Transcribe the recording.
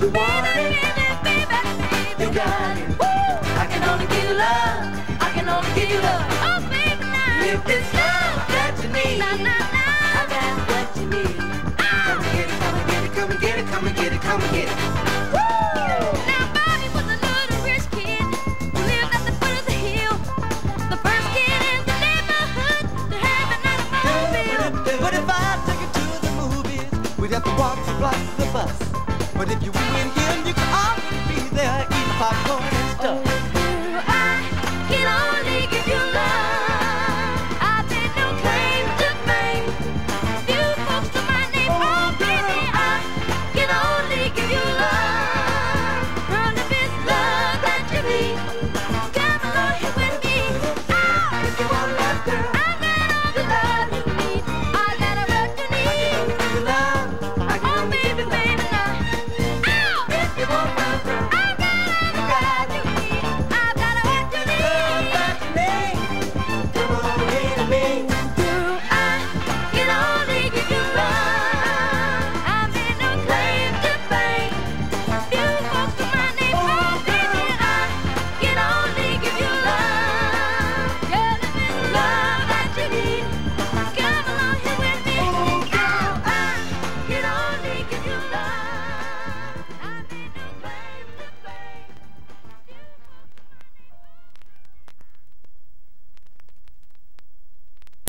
You wanted it baby. You got it. I can only give you love. I can only give you love. Oh, big now. If it's love that you need, nah, nah, nah. I got what you need. Come and get it, come and get it, come and get it, come and get it, come and get it. Woo! Now Bobby was a little rich kid who lived at the foot of the hill. The first kid in the neighborhood to have an automobile. But if I took you to the movies, we'd have to walk two blocks to the bus. But if you ring and him, you can always be there eating popcorn.